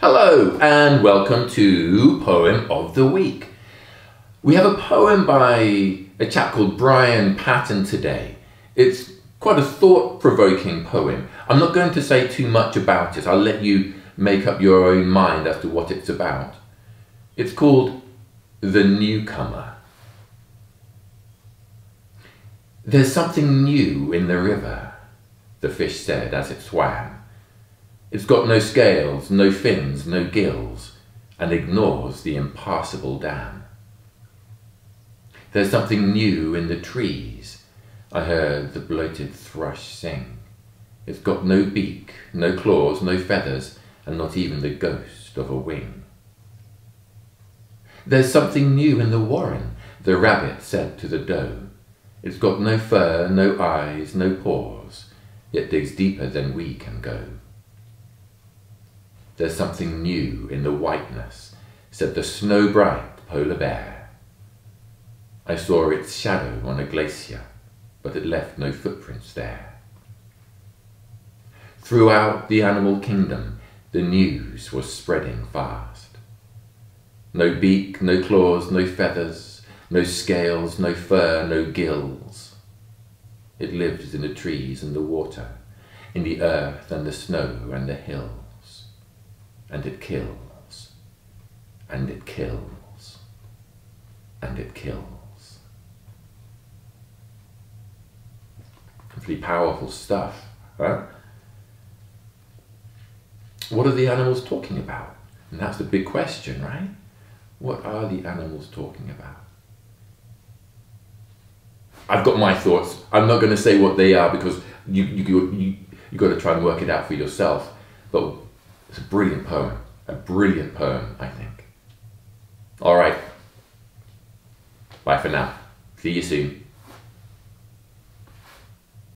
Hello and welcome to Poem of the Week. We have a poem by a chap called Brian Patten today. It's quite a thought provoking poem. I'm not going to say too much about it, I'll let you make up your own mind as to what it's about. It's called The Newcomer. There's something new in the river, the fish said as it swam. It's got no scales, no fins, no gills, and ignores the impassable dam. There's something new in the trees. I heard the bloated thrush sing. It's got no beak, no claws, no feathers, and not even the ghost of a wing. There's something new in the warren, the rabbit said to the doe. It's got no fur, no eyes, no paws, yet digs deeper than we can go. There's something new in the whiteness, said the snow-bright polar bear. I saw its shadow on a glacier, but it left no footprints there. Throughout the animal kingdom, the news was spreading fast. No beak, no claws, no feathers, no scales, no fur, no gills. It lives in the trees and the water, in the earth and the snow and the hills and it kills, and it kills, and it kills. Pretty powerful stuff, right? What are the animals talking about? And that's the big question, right? What are the animals talking about? I've got my thoughts. I'm not going to say what they are because you you you you got to try and work it out for yourself. But it's a brilliant poem. A brilliant poem, I think. All right. Bye for now. See you soon.